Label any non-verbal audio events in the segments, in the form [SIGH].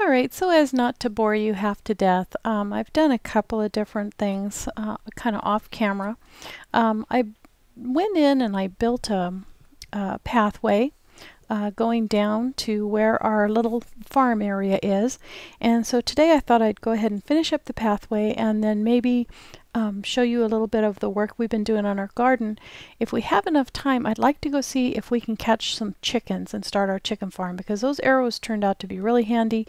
All right, so as not to bore you half to death, um, I've done a couple of different things uh, kind of off camera. Um, I went in and I built a, a pathway uh, going down to where our little farm area is. And so today I thought I'd go ahead and finish up the pathway and then maybe um, show you a little bit of the work we've been doing on our garden. If we have enough time, I'd like to go see if we can catch some chickens and start our chicken farm because those arrows turned out to be really handy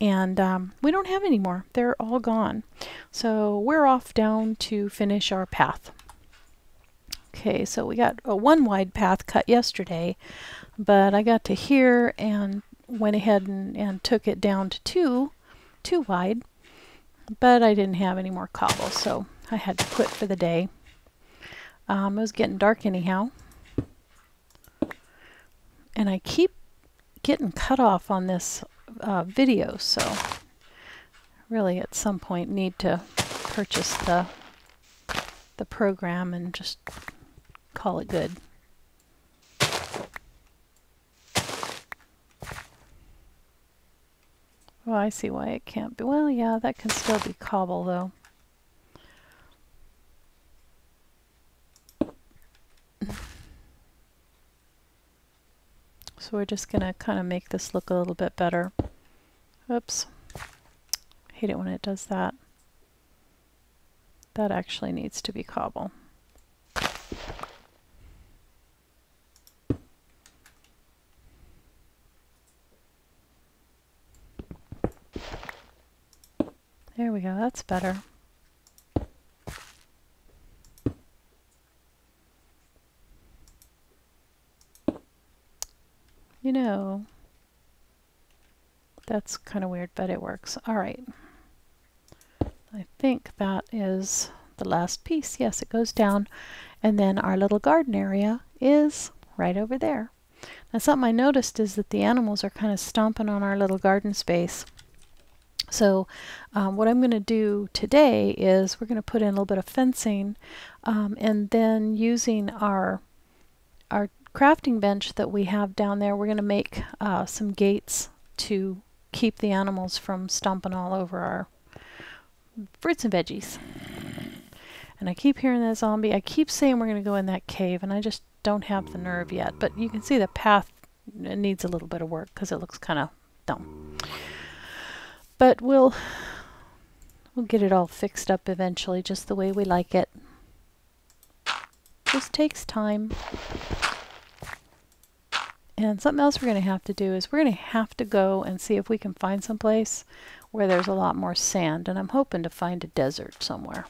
and um, we don't have any more. They're all gone. So we're off down to finish our path. Okay, so we got a one wide path cut yesterday, but I got to here and went ahead and, and took it down to two, two wide, but I didn't have any more cobble, so I had to quit for the day. Um, it was getting dark anyhow. And I keep getting cut off on this uh, video, so really at some point need to purchase the the program and just call it good. Oh, I see why it can't be. Well, yeah, that can still be cobble, though. So we're just going to kind of make this look a little bit better. Oops. hate it when it does that. That actually needs to be cobble. There we go, that's better. You know, that's kind of weird, but it works. All right. I think that is the last piece. Yes, it goes down. And then our little garden area is right over there. Now something I noticed is that the animals are kind of stomping on our little garden space. So um, what I'm going to do today is we're going to put in a little bit of fencing um, and then using our our crafting bench that we have down there, we're going to make uh, some gates to keep the animals from stomping all over our fruits and veggies. And I keep hearing that zombie. I keep saying we're going to go in that cave, and I just don't have the nerve yet. But you can see the path needs a little bit of work because it looks kind of dumb. But we'll we'll get it all fixed up eventually, just the way we like it. Just takes time. And something else we're going to have to do is we're going to have to go and see if we can find some place where there's a lot more sand. And I'm hoping to find a desert somewhere.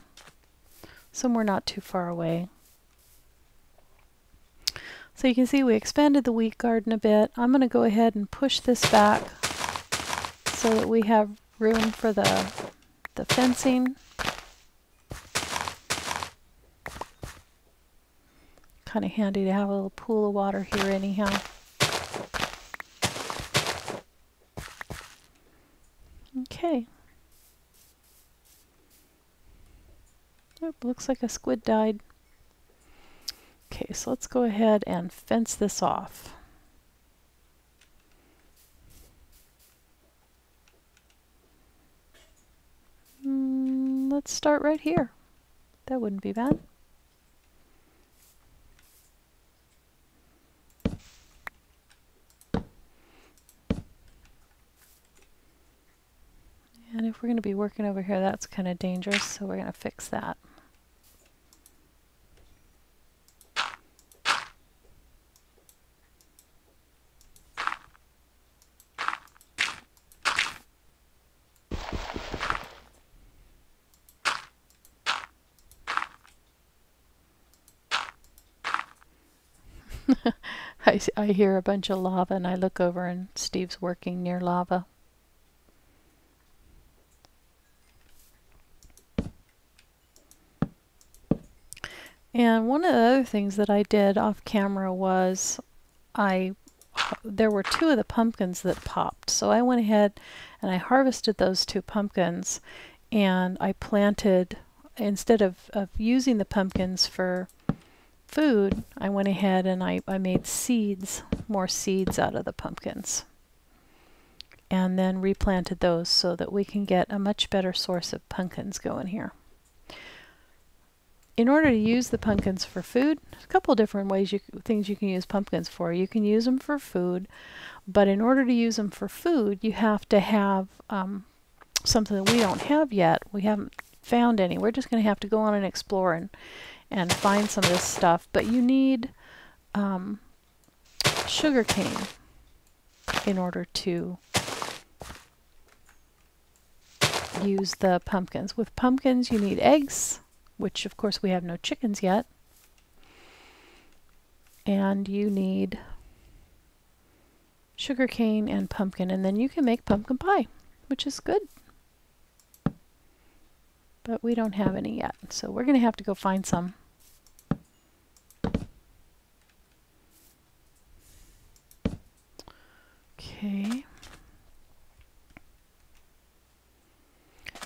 Somewhere not too far away. So you can see we expanded the wheat garden a bit. I'm going to go ahead and push this back so that we have room for the, the fencing. Kind of handy to have a little pool of water here anyhow. Okay. Oh, looks like a squid died. Okay, so let's go ahead and fence this off. Mm, let's start right here. That wouldn't be bad. And if we're going to be working over here, that's kind of dangerous, so we're going to fix that. [LAUGHS] I, I hear a bunch of lava and I look over and Steve's working near lava. And one of the other things that I did off camera was I there were two of the pumpkins that popped. So I went ahead and I harvested those two pumpkins and I planted instead of, of using the pumpkins for food, I went ahead and I, I made seeds, more seeds out of the pumpkins. and then replanted those so that we can get a much better source of pumpkins going here. In order to use the pumpkins for food, there's a couple different ways you things you can use pumpkins for. You can use them for food, but in order to use them for food, you have to have um, something that we don't have yet. We haven't found any. We're just going to have to go on and explore and and find some of this stuff. But you need um, sugar cane in order to use the pumpkins. With pumpkins, you need eggs, which of course we have no chickens yet. And you need sugar cane and pumpkin, and then you can make pumpkin pie, which is good. But we don't have any yet, so we're going to have to go find some. Okay.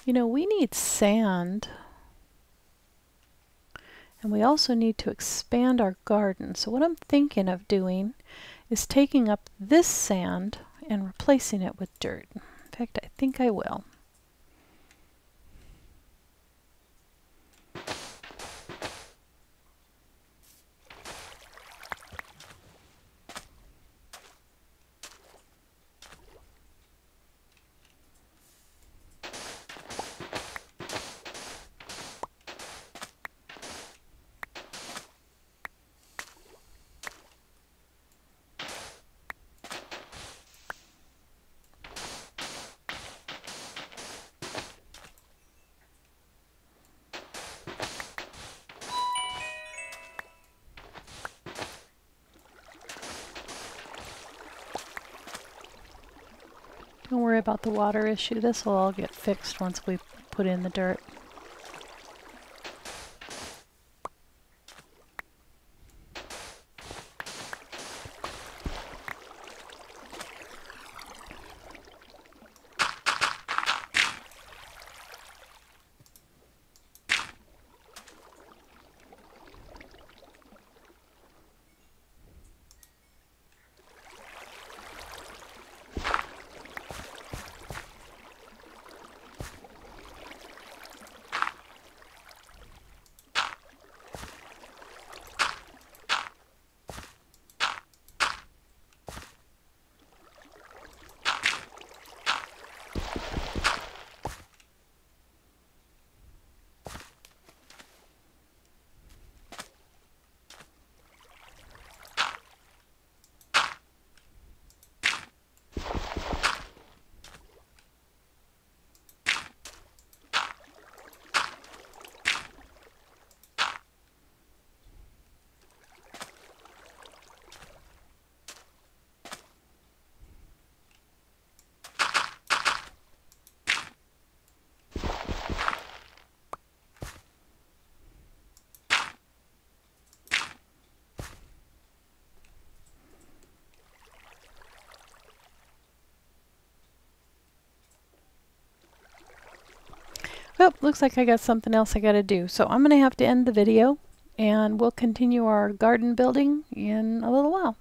You know, we need sand. And we also need to expand our garden. So what I'm thinking of doing is taking up this sand and replacing it with dirt. In fact, I think I will. Don't worry about the water issue. This will all get fixed once we put in the dirt. Oh, looks like I got something else I got to do. So I'm going to have to end the video and we'll continue our garden building in a little while.